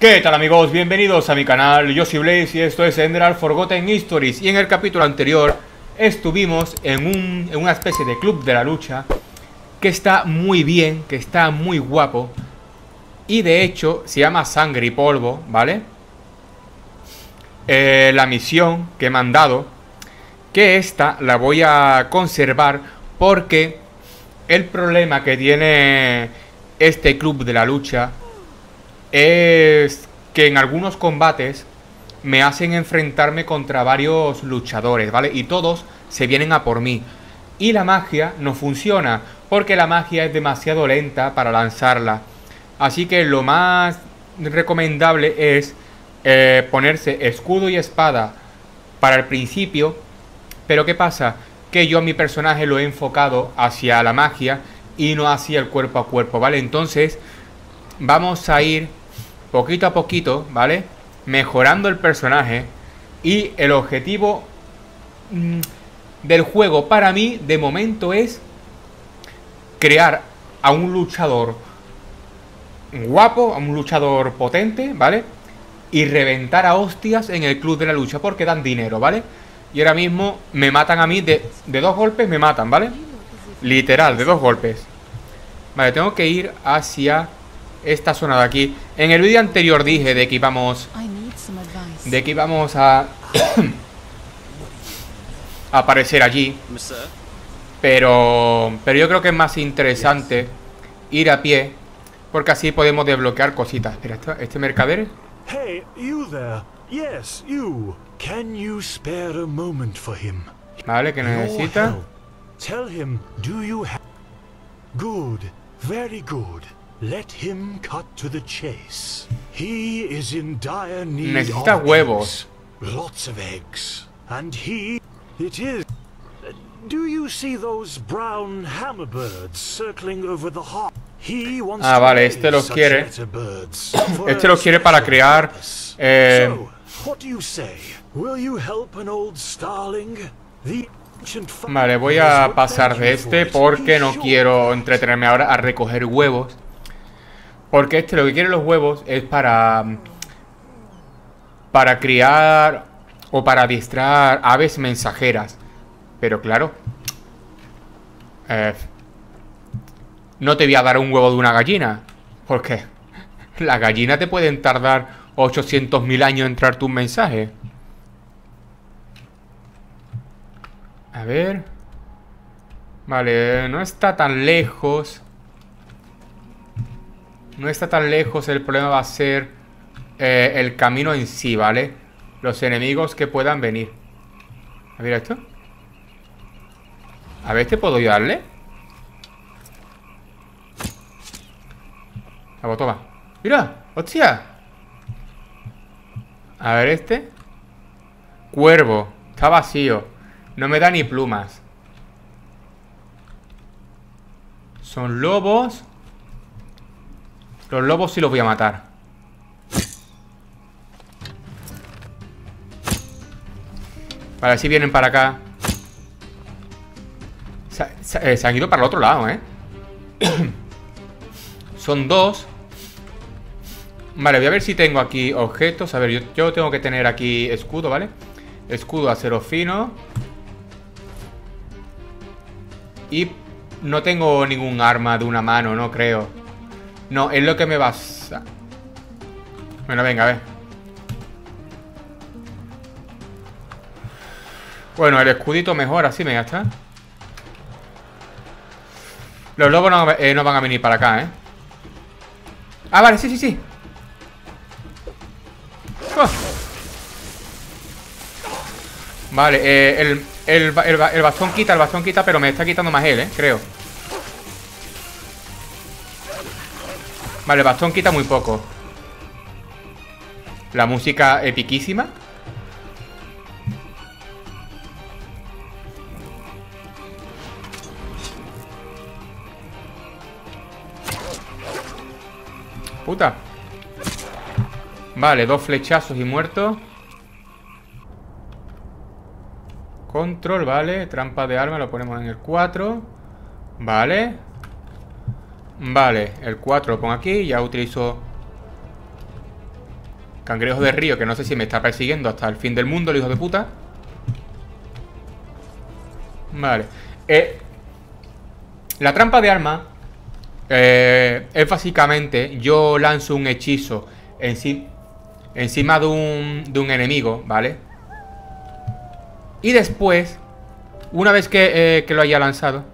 ¿Qué tal amigos? Bienvenidos a mi canal, yo soy Blaze y esto es Enderal Forgotten Histories Y en el capítulo anterior estuvimos en, un, en una especie de club de la lucha Que está muy bien, que está muy guapo Y de hecho se llama Sangre y Polvo, ¿vale? Eh, la misión que me han dado Que esta la voy a conservar porque el problema que tiene este club de la lucha es que en algunos combates me hacen enfrentarme contra varios luchadores, ¿vale? Y todos se vienen a por mí. Y la magia no funciona, porque la magia es demasiado lenta para lanzarla. Así que lo más recomendable es eh, ponerse escudo y espada para el principio. Pero ¿qué pasa? Que yo a mi personaje lo he enfocado hacia la magia y no hacia el cuerpo a cuerpo, ¿vale? Entonces vamos a ir poquito a poquito, ¿vale? Mejorando el personaje y el objetivo mm, del juego para mí de momento es crear a un luchador guapo, a un luchador potente, ¿vale? Y reventar a hostias en el club de la lucha porque dan dinero, ¿vale? Y ahora mismo me matan a mí de, de dos golpes, me matan, ¿vale? Literal, de dos golpes. Vale, tengo que ir hacia esta zona de aquí. En el vídeo anterior dije de que íbamos... De que íbamos a... a aparecer allí. Pero... Pero yo creo que es más interesante ir a pie. Porque así podemos desbloquear cositas. Espera, ¿este mercader? Hey, you there. Yes, you. Can you spare a moment for him? Vale, que necesita. Tell him, do you have... Good. Very good. Let him cut to the chase. He is in dire need Necesita of huevos. Eggs. Lots of eggs. And he... It is... Do you see those brown hammerbirds circling over the heart? He wants ah, vale, este quiere. este lo quiere para crear... Eh... So, what do you say? Will you help an old starling? The Vale, voy a pasar de este porque no quiero entretenerme ahora a recoger huevos. Porque este lo que quiere los huevos es para... Para criar o para adiestrar aves mensajeras. Pero claro... Eh, no te voy a dar un huevo de una gallina. Porque la gallina te pueden tardar 800.000 años en entrar tus mensajes. A ver. Vale, no está tan lejos. No está tan lejos. El problema va a ser eh, el camino en sí, ¿vale? Los enemigos que puedan venir. A ver esto. A ver, ¿este puedo ayudarle? La toma. ¡Mira! ¡Hostia! A ver este. Cuervo. Está vacío. No me da ni plumas. Son lobos. Los lobos sí los voy a matar. Vale, si vienen para acá. Se, se, han ido para el otro lado, ¿eh? Son dos. Vale, voy a ver si tengo aquí objetos. A ver, yo, yo tengo que tener aquí escudo, ¿vale? Escudo acero fino. Y no tengo ningún arma de una mano, no creo. No, es lo que me basa. Bueno, venga, a ver. Bueno, el escudito mejor, así me gasta. Los lobos no, eh, van a venir para acá, ¿eh? Ah, vale, sí, sí, sí. Oh. Vale, eh, el, el, el, bastón quita, el bastón quita, pero me está quitando más él, ¿eh? Creo. Vale, bastón quita muy poco. La música epiquísima. Puta. Vale, dos flechazos y muerto. Control, vale. Trampa de arma lo ponemos en el 4. Vale. Vale, el 4 lo pongo aquí. Ya utilizo Cangrejo de río, que no sé si me está persiguiendo hasta el fin del mundo, el hijo de puta. Vale. Eh, la trampa de arma eh, es básicamente yo lanzo un hechizo encima de un, de un enemigo, ¿vale? Y después, una vez que, eh, que lo haya lanzado...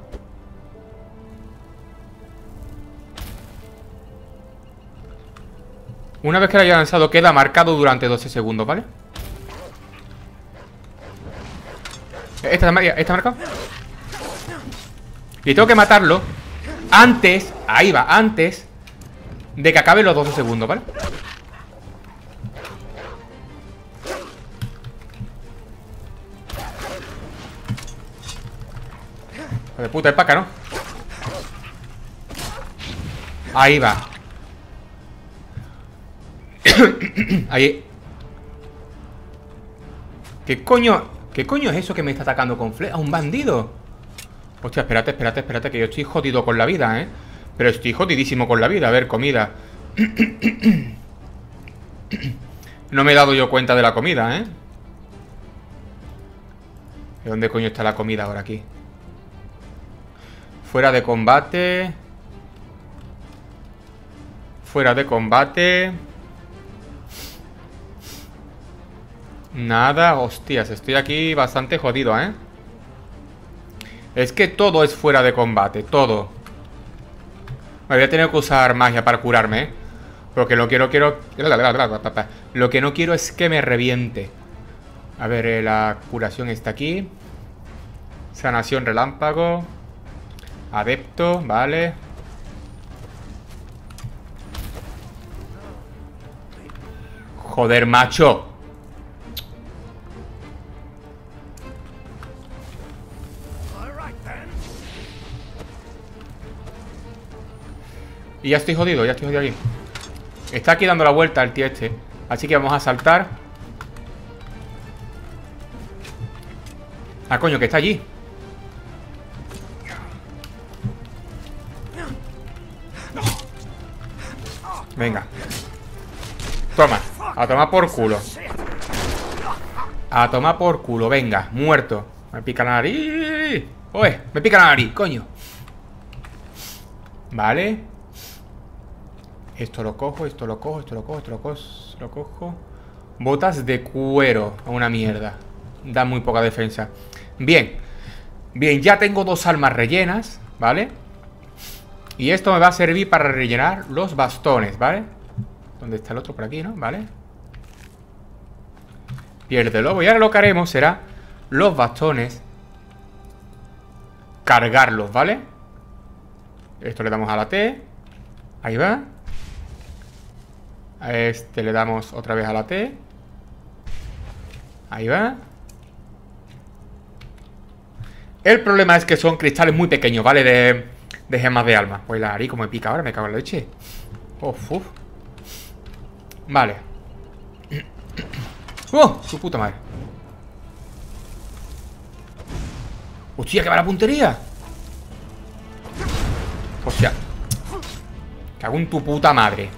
Una vez que lo haya lanzado queda marcado durante 12 segundos, ¿vale? ¿Esta está marcado? Y tengo que matarlo antes, ahí va, antes de que acabe los 12 segundos, ¿vale? De puta, es paca, ¿no? Ahí va Ahí ¿Qué coño? ¿Qué coño es eso que me está atacando con flecha? ¿A un bandido? Hostia, espérate, espérate, espérate Que yo estoy jodido con la vida, ¿eh? Pero estoy jodidísimo con la vida A ver, comida No me he dado yo cuenta de la comida, ¿eh? ¿De dónde coño está la comida ahora aquí? Fuera de combate. Fuera de combate. Nada, hostias, estoy aquí bastante jodido, ¿eh? Es que todo es fuera de combate, todo. Me voy a que usar magia para curarme, ¿eh? Porque lo que no quiero... Lo que no quiero es que me reviente. A ver, eh, la curación está aquí. Sanación relámpago. Adepto, vale. Joder, macho. Y ya estoy jodido, ya estoy jodido aquí. Está aquí dando la vuelta el tío este. Así que vamos a saltar. Ah, coño, que está allí. Venga Toma, a tomar por culo A tomar por culo, venga, muerto Me pica la nariz Oye, me pica la nariz, coño Vale Esto lo cojo, esto lo cojo, esto lo cojo, esto lo cojo, lo cojo Botas de cuero Una mierda Da muy poca defensa Bien Bien, ya tengo dos almas rellenas ¿Vale? Y esto me va a servir para rellenar los bastones, ¿vale? ¿Dónde está el otro? Por aquí, ¿no? ¿Vale? Pierde lobo. Y ahora lo que haremos será los bastones cargarlos, ¿vale? Esto le damos a la T. Ahí va. A este le damos otra vez a la T. Ahí va. El problema es que son cristales muy pequeños, ¿vale? De de gemas de alma. Pues la harí como me pica ahora, me cago en la leche. Uf, uf. Vale. ¡Oh! Su puta madre. ¡Hostia, que va la puntería! Hostia. Cago en tu puta madre.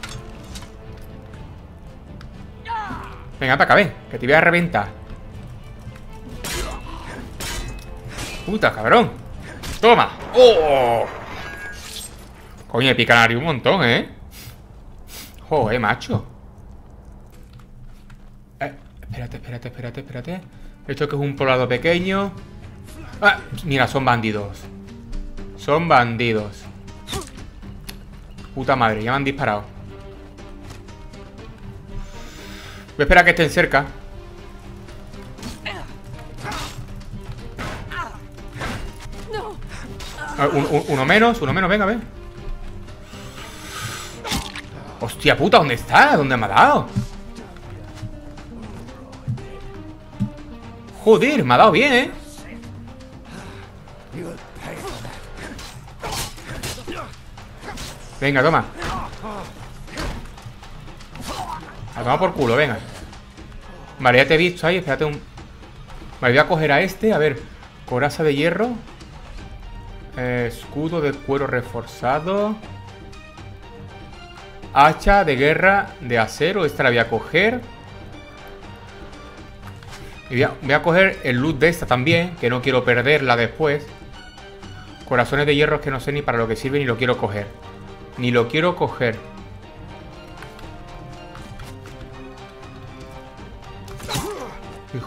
Venga, para acá, ven. Que te voy a reventar. Puta, cabrón. Toma. ¡Oh! Coño, pica un montón, ¿eh? Joder, macho eh, Espérate, espérate, espérate, espérate Esto que es un poblado pequeño ah, Mira, son bandidos Son bandidos Puta madre, ya me han disparado Voy a esperar a que estén cerca ah, uno menos, uno menos, venga, ven Hostia puta, ¿dónde está? ¿Dónde me ha dado? Joder, me ha dado bien, ¿eh? Venga, toma A tomar por culo, venga Vale, ya te he visto ahí, espérate un... Vale, voy a coger a este, a ver Coraza de hierro eh, Escudo de cuero reforzado Hacha de guerra de acero. Esta la voy a coger. Y voy a, voy a coger el loot de esta también, que no quiero perderla después. Corazones de hierro que no sé ni para lo que sirve ni lo quiero coger. Ni lo quiero coger.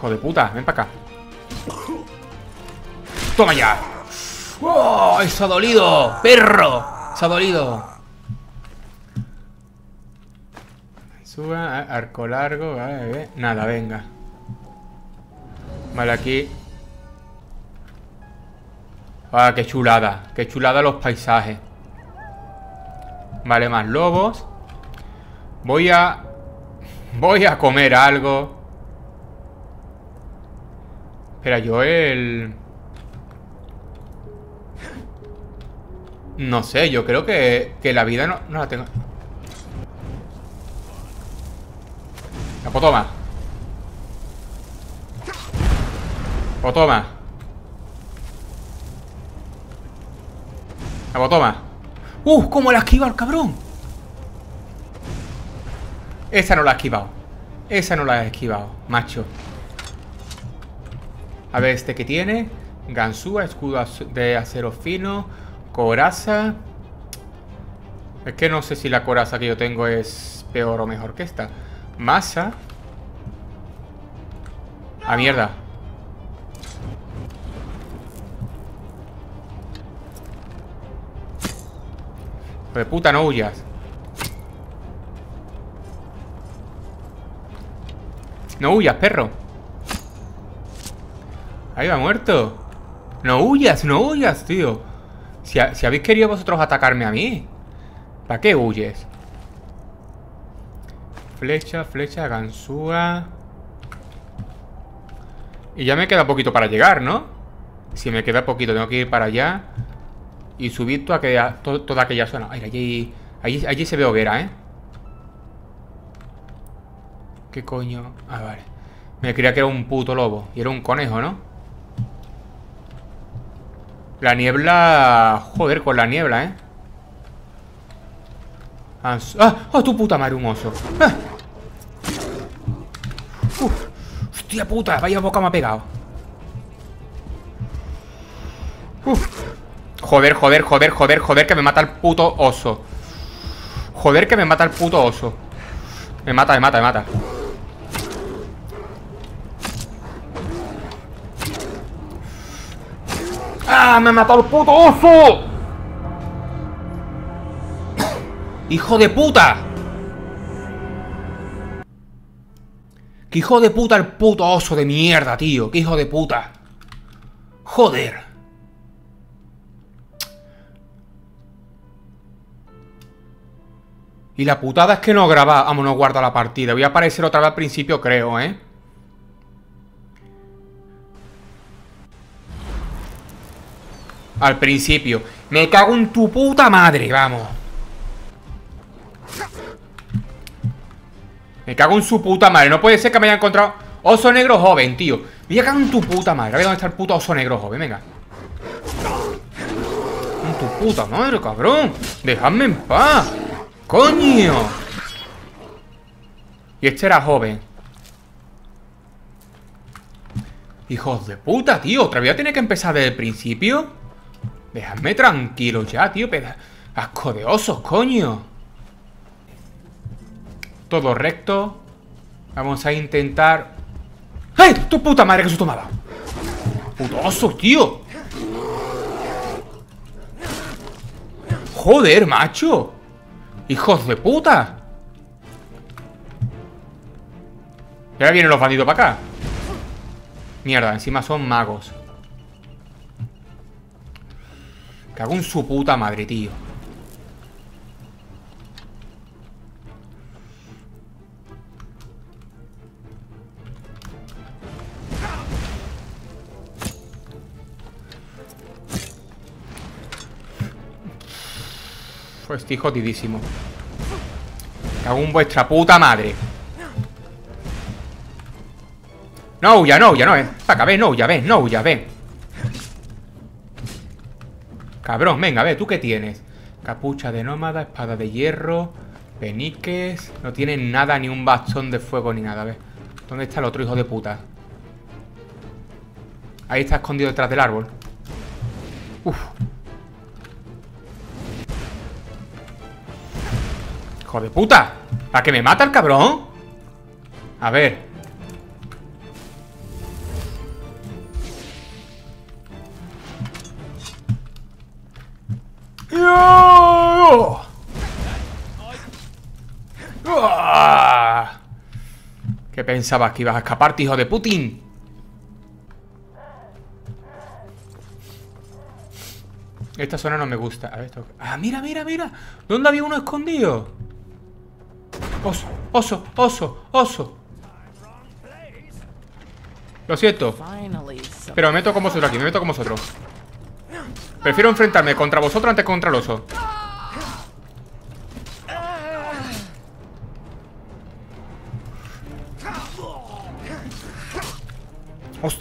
Hijo de puta, ven para acá. ¡Toma ya! ¡Oh! ¡Eso ha dolido! ¡Perro! ¡Se ha dolido! Suba, arco largo, vale, nada, venga. Vale, aquí. Ah, qué chulada. Qué chulada los paisajes. Vale, más lobos. Voy a... Voy a comer algo. Espera, yo el... No sé, yo creo que, que la vida no, no la tengo... La pues toma. Pues toma. La pues toma. ¡Uh! ¿Cómo la ha esquivado el cabrón? Esa no la ha esquivado. Esa no la ha esquivado, macho. A ver, este que tiene. Gansúa, escudo de acero fino. Coraza. Es que no sé si la coraza que yo tengo es peor o mejor que esta. Masa. A mierda. De puta, no huyas. No huyas, perro. Ahí va muerto. No huyas, no huyas, tío. Si, habéis querido vosotros atacarme a mí. ¿Para qué huyes? Flecha, flecha, gansúa. Y ya me queda poquito para llegar, ¿no? Si me queda poquito, tengo que ir para allá. Y subir toda aquella, toda aquella zona. Ay, allí, allí, allí se ve hoguera, ¿eh? ¿Qué coño? Ah, vale. Me creía que era un puto lobo. Y era un conejo, ¿no? La niebla... Joder, con la niebla, ¿eh? ¡Ah! ¡Oh, tu puta madre, un oso! ¡Ah! ¡Hostia puta! Vaya boca me ha pegado. Joder, joder, joder, joder, joder, que me mata el puto oso. Joder, que me mata el puto oso. Me mata, me mata, me mata. ¡Ah! ¡Me ha matado el puto oso! ¡Hijo de puta! ¡Qué hijo de puta el puto oso de mierda, tío! ¡Qué hijo de puta! ¡Joder! Y la putada es que no graba... No guarda la partida. Voy a aparecer otra vez al principio, creo, ¿eh? Al principio. Me cago en tu puta madre, vamos. Me cago en su puta madre. No puede ser que me haya encontrado oso negro joven, tío. Me cago en tu puta madre. A ver dónde está el puto oso negro joven, venga. En tu puta madre, cabrón. Dejadme en paz. Coño. Y este era joven. Hijos de puta, tío. ¿Otra vez tiene que empezar desde el principio? Déjame tranquilo ya, tío. Asco de osos, coño. Todo recto. Vamos a intentar... ¡Ay! ¡Tu puta madre que se tomaba! ¡Puto oso, tío! ¡Joder, macho! ¡Hijos de puta! Y ahora vienen los bandidos para acá. Mierda, encima son magos. Cago en su puta madre, tío. Pues estoy jodidísimo. Cago en vuestra puta madre. No, ya no, ya no, eh. Para acá, no, ya ven, no, ya ven. Cabrón, venga, a ver, ¿tú qué tienes? Capucha de nómada, espada de hierro Peniques. No tiene nada, ni un bastón de fuego ni nada, a ver. ¿Dónde está el otro hijo de puta? Ahí está escondido detrás del árbol. Uf. ¡Hijo de puta! ¿Para que me mata el cabrón? A ver. ¿Qué pensabas? ¿Que ibas a escaparte, hijo de Putin? Esta zona no me gusta. A ver, esto... Ah, mira, mira, mira. ¿Dónde había uno escondido? Oso, oso, oso, oso. Lo siento. Pero me meto con vosotros aquí, me meto con vosotros. Prefiero enfrentarme contra vosotros antes que contra el oso.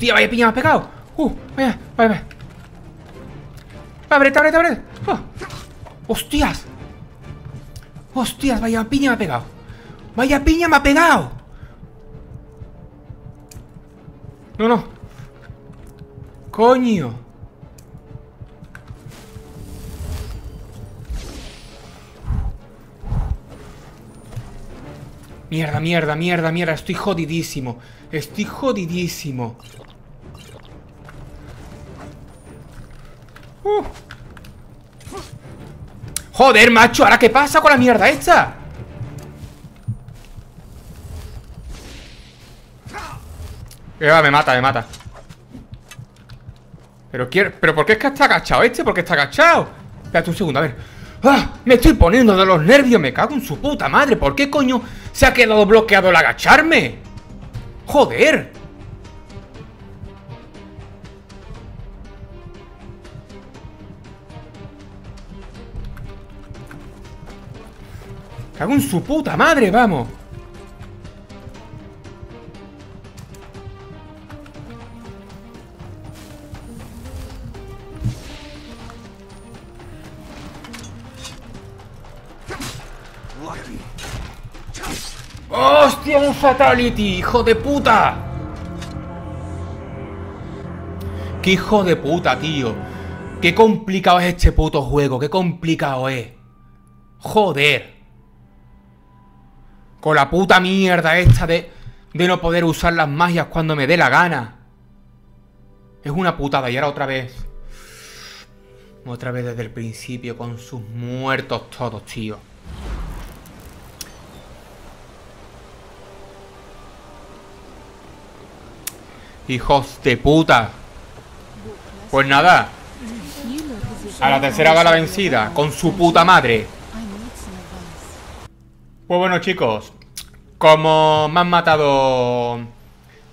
¡Hostia, vaya piña me ha pegado! ¡Uh! Vaya, vaya, vaya. ¡Ábrete, ábrete, ábrete! ¡Oh! ¡Hostias! ¡Hostias! Vaya piña me ha pegado. ¡Vaya piña me ha pegado! No, no. ¡Coño! Mierda, mierda, mierda, mierda. Estoy jodidísimo. Estoy jodidísimo. Joder, macho, ¿ahora qué pasa con la mierda esta? Eh, me mata, me mata Pero quiero... ¿Pero por qué es que está agachado este? ¿Por qué está agachado? Espérate un segundo, a ver ¡Ah! Me estoy poniendo de los nervios Me cago en su puta madre ¿Por qué coño se ha quedado bloqueado el agacharme? ¡Joder! Cago en su puta madre, vamos. ¡Hostia, un fatality! ¡Hijo de puta! ¡Qué hijo de puta, tío! ¡Qué complicado es este puto juego! ¡Qué complicado es! ¡Joder! Con la puta mierda esta de, de no poder usar las magias cuando me dé la gana. Es una putada. Y ahora otra vez. Otra vez desde el principio con sus muertos todos, tío. Hijos de puta. Pues nada. A la tercera va vencida. Con su puta madre. Pues bueno chicos, como me han matado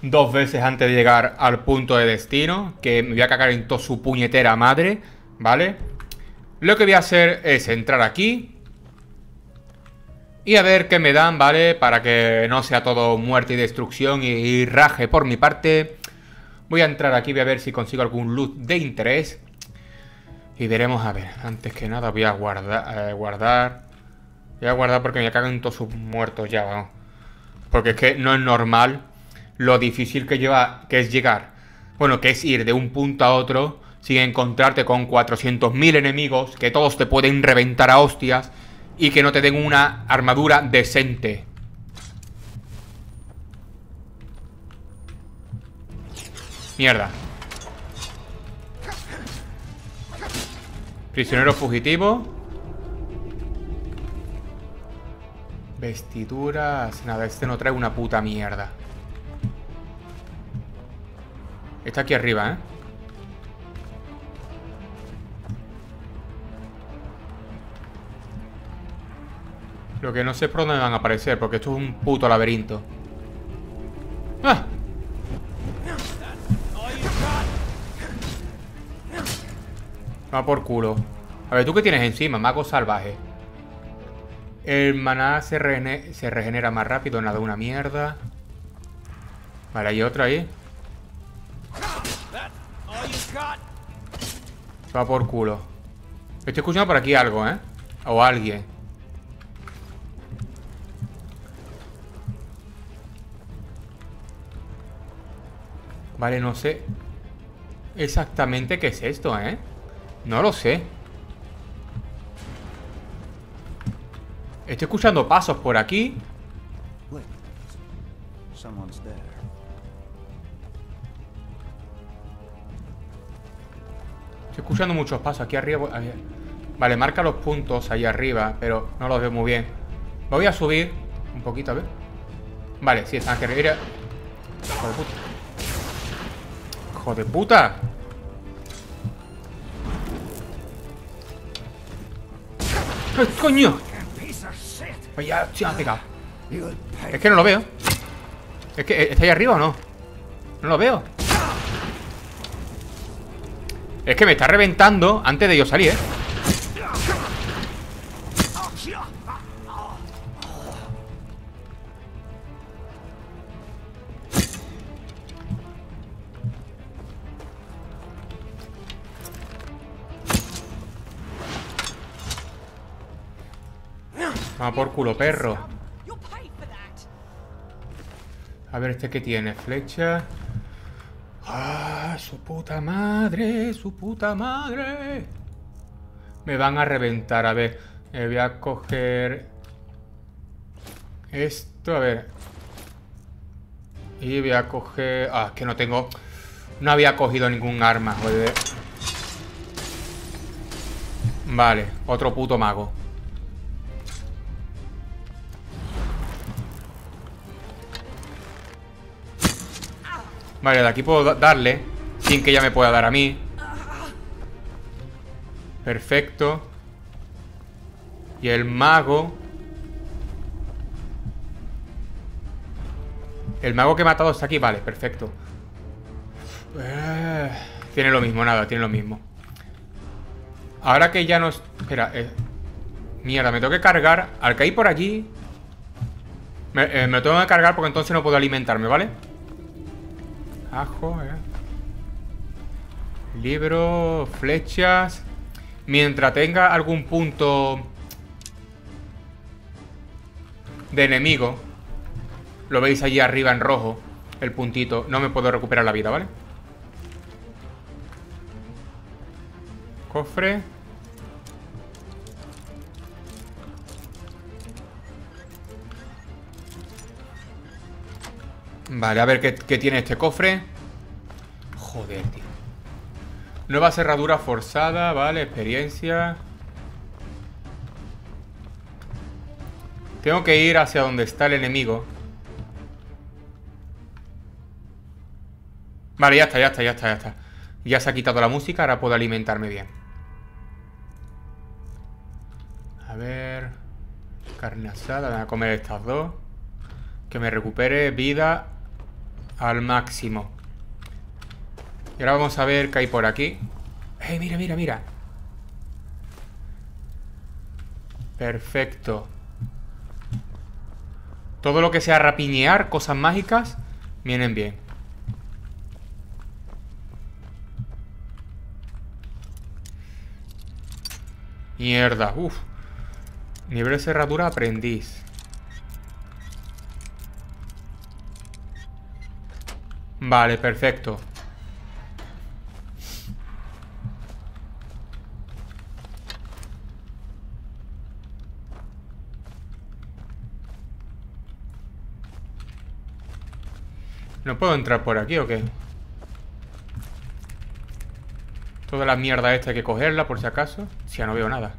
dos veces antes de llegar al punto de destino, que me voy a cagar en toda su puñetera madre, ¿vale? Lo que voy a hacer es entrar aquí y a ver qué me dan, ¿vale? Para que no sea todo muerte y destrucción y, raje por mi parte. Voy a entrar aquí, voy a ver si consigo algún loot de interés. Y veremos, a ver, antes que nada voy a eh, guardar Voy a guardar porque me cagan todos sus muertos ya, vamos. Porque es que no es normal lo difícil que lleva, que es llegar. Bueno, que es ir de un punto a otro sin encontrarte con 400.000 enemigos que todos te pueden reventar a hostias y que no te den una armadura decente. Mierda. Prisionero fugitivo. Vestiduras... Nada, este no trae una puta mierda. Está aquí arriba, ¿eh? Lo que no sé es por dónde van a aparecer, porque esto es un puto laberinto. ¡Ah! Va por culo. A ver, ¿tú qué tienes encima? Mago salvaje. El maná se, regenera más rápido, nada, una mierda. Vale, hay otro ahí. Va por culo. Estoy escuchando por aquí algo, ¿eh? O alguien. Vale, no sé exactamente qué es esto, ¿eh? No lo sé. Estoy escuchando pasos por aquí. Estoy escuchando muchos pasos aquí arriba. Vale, marca los puntos ahí arriba, pero no los veo muy bien. voy a subir un poquito, a ver. Vale, sí, están aquí arriba. Hijo de puta. Hijo de puta. ¡Ay, pegado. Es que no lo veo. Es que, ¿está ahí arriba o no? No lo veo. Es que me está reventando antes de yo salir, ¿eh? Vamos por culo, perro. A ver, ¿este qué tiene? Flecha. ¡Ah! ¡Su puta madre! ¡Su puta madre! Me van a reventar. A ver, me voy a coger... Esto, a ver. Y voy a coger... Ah, es que no tengo... No había cogido ningún arma, joder. Vale, otro puto mago. Vale, de aquí puedo darle Sin que ella me pueda dar a mí. Perfecto. Y el mago. El mago que he matado está aquí Vale, perfecto. Eh, Tiene lo mismo, nada, tiene lo mismo. Ahora que ya nos... Espera, eh. Mierda, me tengo que cargar Al que hay por allí me, eh, me lo tengo que cargar porque entonces no puedo alimentarme, ¿vale? vale Ajo, eh. Libro, flechas. Mientras tenga algún punto de enemigo, lo veis allí arriba en rojo, el puntito, no me puedo recuperar la vida, ¿vale? Cofre. Vale, a ver qué, tiene este cofre Joder, tío. Nueva cerradura forzada, vale, experiencia. Tengo que ir hacia donde está el enemigo. Vale, ya está, ya está, ya está, ya está. Ya se ha quitado la música, ahora puedo alimentarme bien. A ver Carne asada, voy a comer estas dos. Que me recupere vida al máximo. Y ahora vamos a ver qué hay por aquí. ¡Eh, mira, mira, mira! Perfecto. Todo lo que sea rapiñear, cosas mágicas, vienen bien. Mierda, uff. Nivel de cerradura aprendiz. Vale, perfecto. ¿No puedo entrar por aquí o qué? Toda la mierda esta hay que cogerla por si acaso. Si ya no veo nada.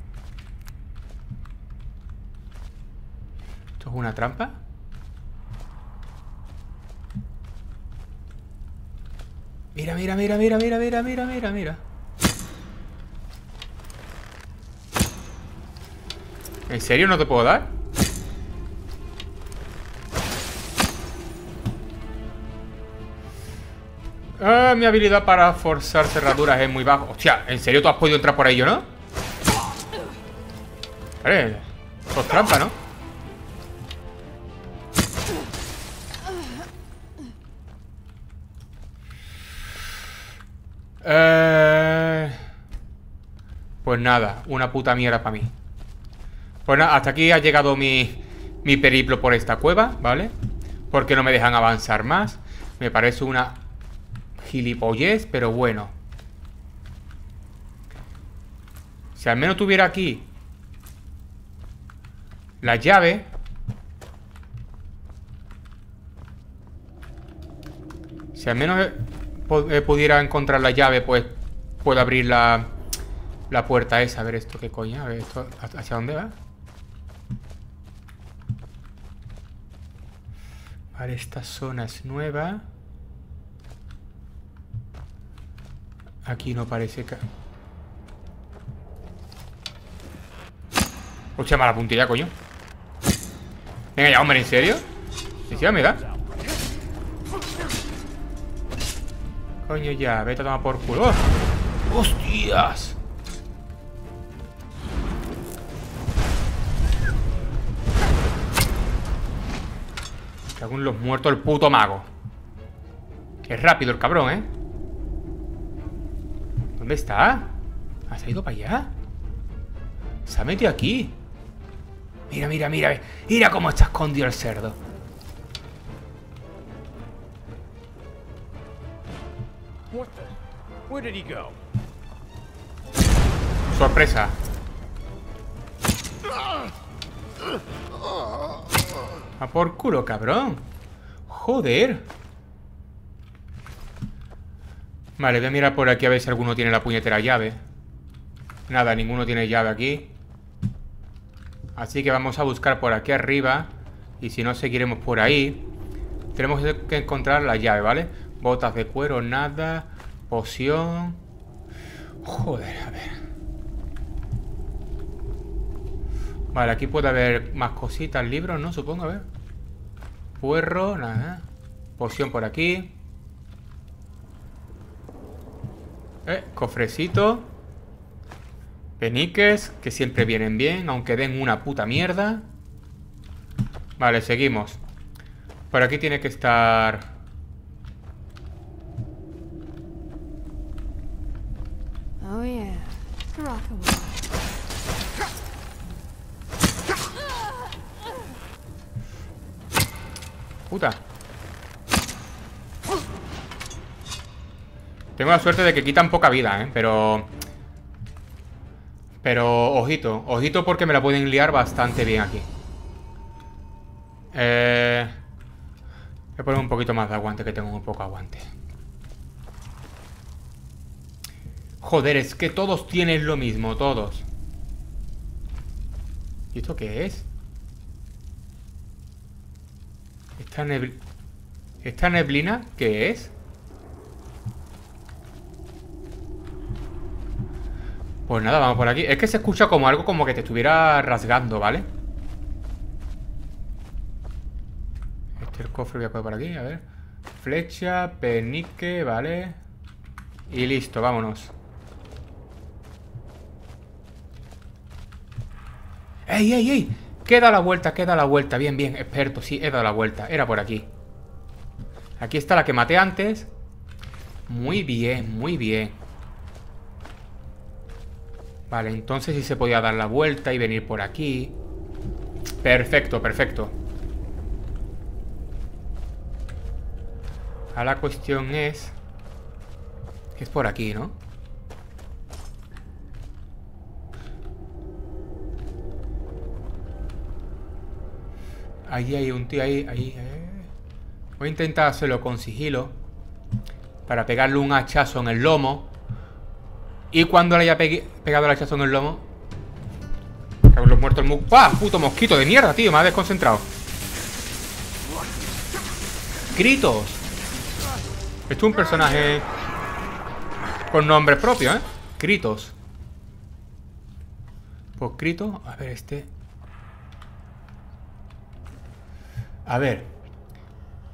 ¿Esto es una trampa? Mira, mira, mira, mira, mira, mira, mira, mira, mira. ¿En serio no te puedo dar? Ah, mi habilidad para forzar cerraduras es muy bajo. Hostia, ¿en serio tú has podido entrar por ello, no? Vale, eso es trampa, ¿no? Eh... Pues nada, una puta mierda para mí. Pues nada, hasta aquí ha llegado mi, mi periplo por esta cueva, ¿vale? Porque no me dejan avanzar más. Me parece una gilipollez, pero bueno. Si al menos tuviera aquí la llave... Si al menos pudiera encontrar la llave, pues puedo abrir la, la puerta esa. A ver esto, qué coña. A ver esto, ¿hacia dónde va? Vale, esta zona es nueva. Aquí no parece que... Hostia, mala puntilla, coño. Venga ya, hombre, ¿en serio? ¿En serio me da? Coño ya, vete a tomar por culo ¡Oh! ¡Hostias! Según los muertos el puto mago Es rápido el cabrón, ¿eh? ¿Dónde está? ¿Has ido para allá? Se ha metido aquí Mira, mira, mira Mira cómo está escondido el cerdo Sorpresa. A por culo, cabrón. Joder. Vale, voy a mirar por aquí a ver si alguno tiene la puñetera llave. Nada, ninguno tiene llave aquí. Así que vamos a buscar por aquí arriba. Y si no, seguiremos por ahí. Tenemos que encontrar la llave, ¿vale? Botas de cuero, nada Poción Joder, a ver Vale, aquí puede haber más cositas, libros, ¿no? Supongo, a ver Puerro, nada Poción por aquí Eh, cofrecito Peniques, que siempre vienen bien, aunque den una puta mierda. Vale, seguimos. Por aquí tiene que estar... Oh. Puta. Tengo la suerte de que quitan poca vida, ¿eh? Pero... Pero, ojito, ojito porque me la pueden liar bastante bien aquí. Eh... Voy a poner un poquito más de aguante, que tengo un poco aguante. Joder, es que todos tienen lo mismo, todos. ¿Y esto qué es? Esta, ¿Esta neblina qué es? Pues nada, vamos por aquí Es que se escucha como algo como que te estuviera rasgando, ¿vale? Este es el cofre, voy a poner por aquí, a ver Flecha, penique, ¿vale? Y listo, vámonos ¡Ey, ey, ey! Queda la vuelta, queda la vuelta Bien, bien, experto, sí, he dado la vuelta Era por aquí Aquí está la que maté antes Muy bien, muy bien Vale, entonces sí se podía dar la vuelta y venir por aquí. Perfecto, perfecto. Ahora la cuestión es... Es por aquí, ¿no? Ahí hay un tío, ahí, ahí, eh. Voy a intentar hacerlo con sigilo. Para pegarle un hachazo en el lomo. Y cuando le haya pegado el hachazo en el lomo los muertos el. Puto mosquito de mierda, tío, me ha desconcentrado Gritos Esto es un personaje Con nombre propio, ¿eh? Gritos Pues Grito A ver, este A ver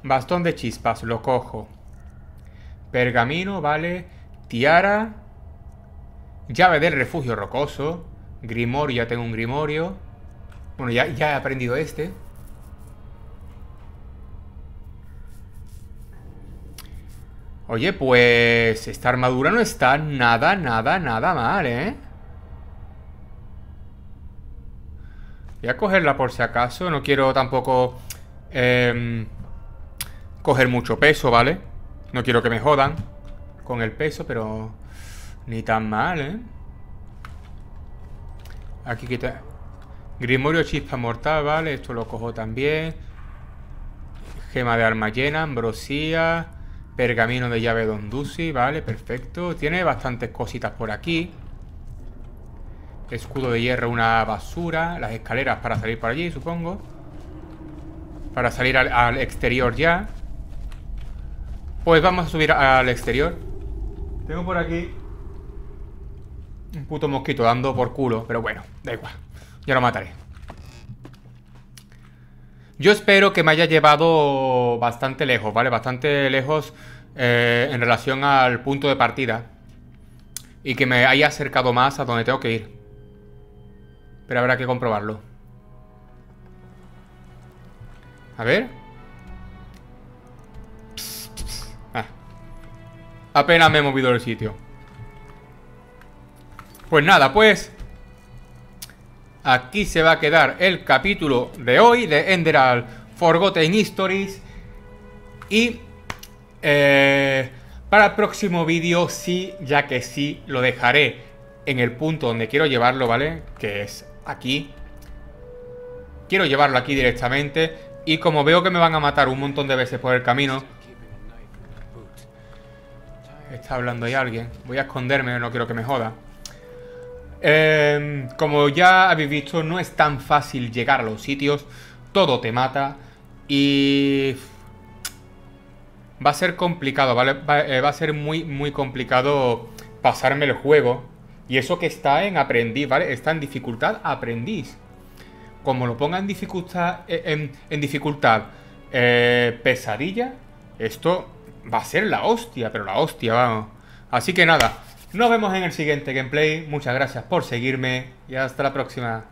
Bastón de chispas, lo cojo Pergamino, vale Tiara Llave del refugio rocoso. Grimorio, ya tengo un grimorio. Bueno, ya, ya he aprendido este. Oye, pues esta armadura no está nada, nada, nada mal, ¿eh? Voy a cogerla por si acaso. No quiero tampoco eh, coger mucho peso, ¿vale? No quiero que me jodan. con el peso, pero ni tan mal, ¿eh? Aquí quita... Grimorio Chispa Mortal, vale, esto lo cojo también. Gema de arma llena, ambrosía, pergamino de llave Dondusi, vale, perfecto. Tiene bastantes cositas por aquí. Escudo de hierro, una basura. Las escaleras para salir por allí, supongo. Para salir al, exterior ya. Pues vamos a subir al exterior. Tengo por aquí un puto mosquito dando por culo, pero bueno, da igual. Ya lo mataré. Yo espero que me haya llevado bastante lejos, ¿vale? Bastante lejos eh, en relación al punto de partida. Y que me haya acercado más a donde tengo que ir. Pero habrá que comprobarlo. A ver. Ah. Apenas me he movido del sitio. Pues nada, pues aquí se va a quedar el capítulo de hoy de Enderal Forgotten Histories. Y eh, para el próximo vídeo sí, ya que sí, lo dejaré en el punto donde quiero llevarlo, ¿vale? Que es aquí. Quiero llevarlo aquí directamente. Y como veo que me van a matar un montón de veces por el camino... Está hablando ahí alguien. Voy a esconderme, no quiero que me joda. Em, como ya habéis visto, no es tan fácil llegar a los sitios. Todo te mata. Y... Va a ser complicado, ¿vale? Va, eh, va a ser muy, muy complicado pasarme el juego. Y eso que está en aprendiz, ¿vale? Está en dificultad aprendiz. Como lo ponga en dificultad, eh, en, dificultad eh, pesadilla, esto va a ser la hostia, pero la hostia, vamos. Así que nada, nos vemos en el siguiente gameplay. Muchas gracias por seguirme y hasta la próxima.